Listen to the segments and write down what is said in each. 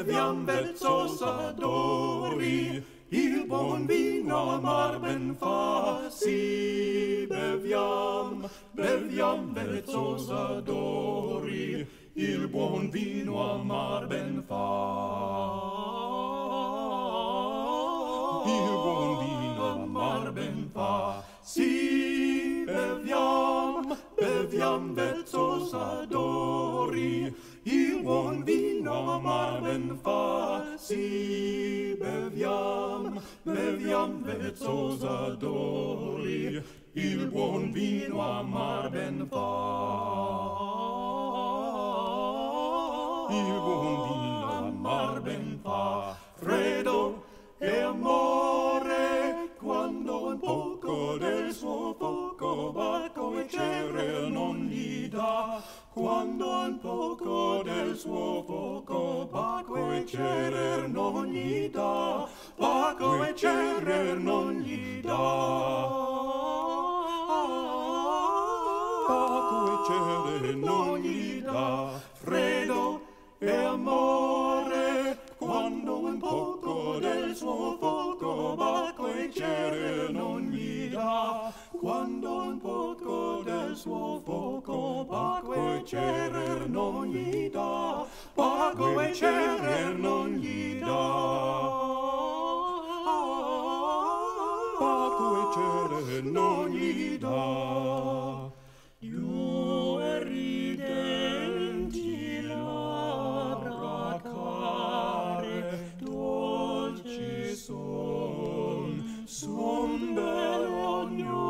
Drzewiam co sadori, il bon vino marben fasi. Beviam, beviam co sadori, il bon vino marben fasi. Buon vino amar ben fa, si beviam, beviam vezzosa dori, il buon vino amar ben fa. Il buon vino amar ben fa, freddo e amore, quando un poco del suo fuoco bacco e cere non gli dà, quando un poco cerer non gli dà, paco e cerer non gli dà. Paco e cerer non gli dà, freddo e amore, quando un poco del suo suo fuoco, e cerer non gli dà, pace cerer non gli dà. Pace cerer non gli dà. Iu ridenti labbra care, dolci son, son bell'ognor,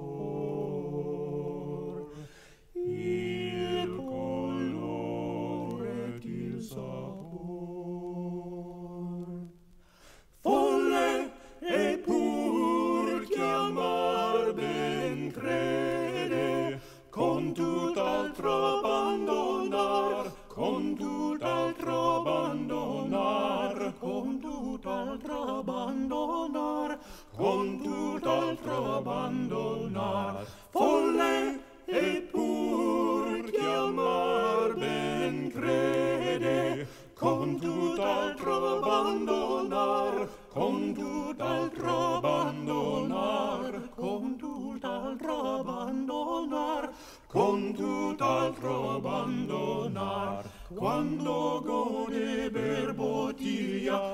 Folle e pur chiamar ben crede, con tutt'altro abbandonar, con tutt'altro abbandonar, con tutt'altro abbandonar, con tutt'altro abbandonar. Quando gode ber bottiglia,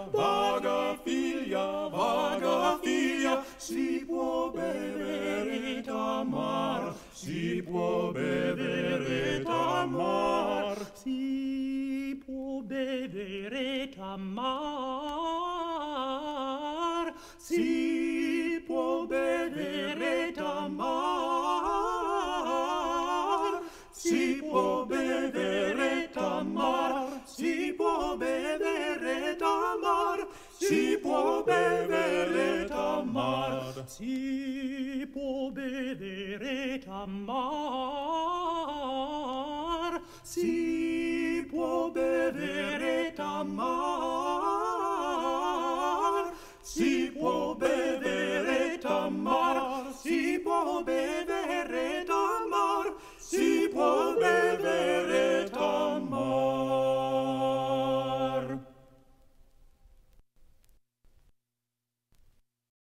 può bevere t'amar, si può bevere t'amar, si può bevere t'amar, si può bevere t'amar, si può bevere t'amar, si può bevere t'amar, si che può vedere t'amar si può vedere t'amar si può vedere t'amar si può vedere